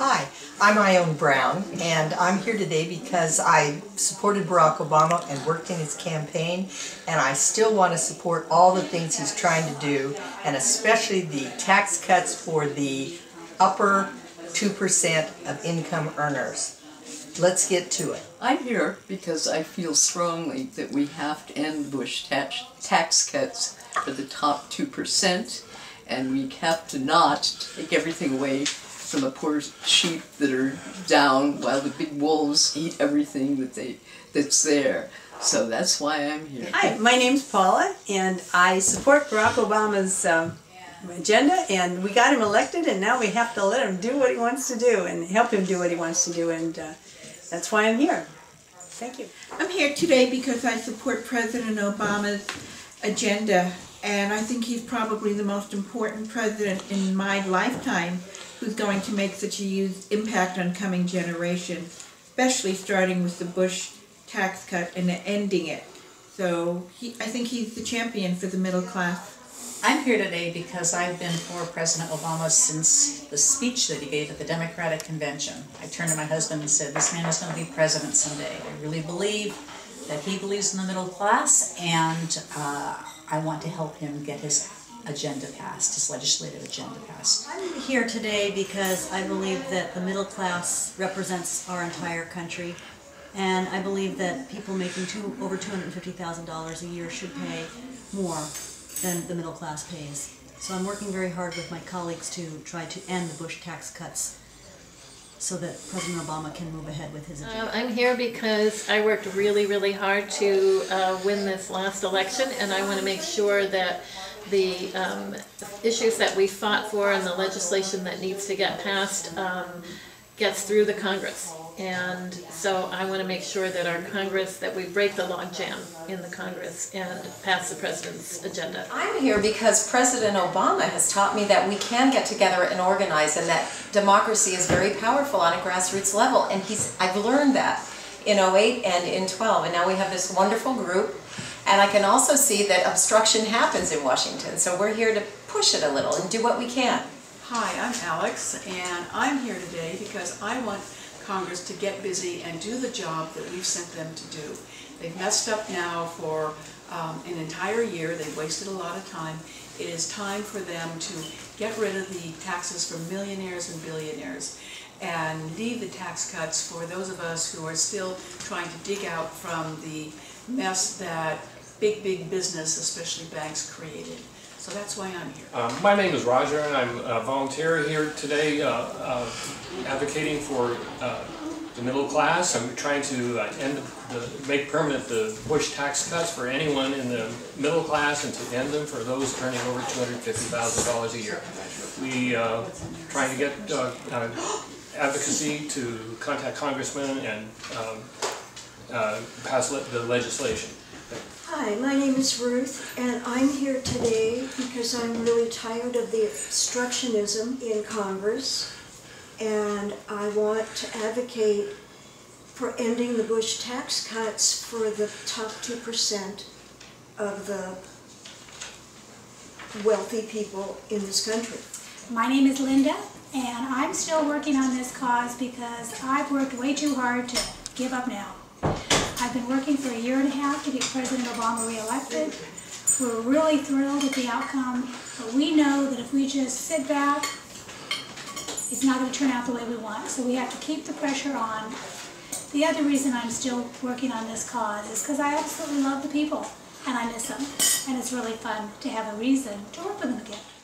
Hi, I'm Ione Brown, and I'm here today because I supported Barack Obama and worked in his campaign, and I still want to support all the things he's trying to do, and especially the tax cuts for the upper 2% of income earners. Let's get to it. I'm here because I feel strongly that we have to end Bush tax, tax cuts for the top 2%, and we have to not take everything away from the poor sheep that are down while the big wolves eat everything that they that's there. So that's why I'm here. Hi, my name's Paula, and I support Barack Obama's um, agenda, and we got him elected, and now we have to let him do what he wants to do and help him do what he wants to do, and uh, that's why I'm here. Thank you. I'm here today because I support President Obama's agenda, and I think he's probably the most important president in my lifetime who's going to make such a huge impact on coming generations, especially starting with the Bush tax cut and ending it. So he, I think he's the champion for the middle class. I'm here today because I've been for President Obama since the speech that he gave at the Democratic Convention. I turned to my husband and said, this man is going to be president someday. I really believe that he believes in the middle class and uh, I want to help him get his agenda passed, his legislative agenda passed. I'm here today because I believe that the middle class represents our entire country. And I believe that people making two, over $250,000 a year should pay more than the middle class pays. So I'm working very hard with my colleagues to try to end the Bush tax cuts so that President Obama can move ahead with his agenda. Um, I'm here because I worked really, really hard to uh, win this last election, and I want to make sure that the um, issues that we fought for and the legislation that needs to get passed um, gets through the Congress. And so I want to make sure that our Congress, that we break the logjam in the Congress and pass the President's agenda. I'm here because President Obama has taught me that we can get together and organize and that democracy is very powerful on a grassroots level. And he's, I've learned that in 08 and in 12. And now we have this wonderful group. And I can also see that obstruction happens in Washington. So we're here to push it a little and do what we can. Hi, I'm Alex, and I'm here today because I want Congress to get busy and do the job that we've sent them to do. They've messed up now for um, an entire year. They've wasted a lot of time. It is time for them to get rid of the taxes for millionaires and billionaires and leave the tax cuts for those of us who are still trying to dig out from the mess that big, big business, especially banks, created. So that's why I'm here. Um, my name is Roger, and I'm a volunteer here today uh, uh, advocating for uh, the middle class. I'm trying to uh, end the, make permanent the Bush tax cuts for anyone in the middle class and to end them for those earning over $250,000 a year. We uh, trying to get uh, advocacy to contact congressmen and um, pass le the legislation. Hi, my name is Ruth, and I'm here today because I'm really tired of the obstructionism in Congress, and I want to advocate for ending the Bush tax cuts for the top 2% of the wealthy people in this country. My name is Linda, and I'm still working on this cause because I've worked way too hard to give up now. I've been working for a year and a half to get President Obama reelected. We're really thrilled with the outcome, but we know that if we just sit back, it's not going to turn out the way we want. So we have to keep the pressure on. The other reason I'm still working on this cause is because I absolutely love the people and I miss them. And it's really fun to have a reason to work with them again.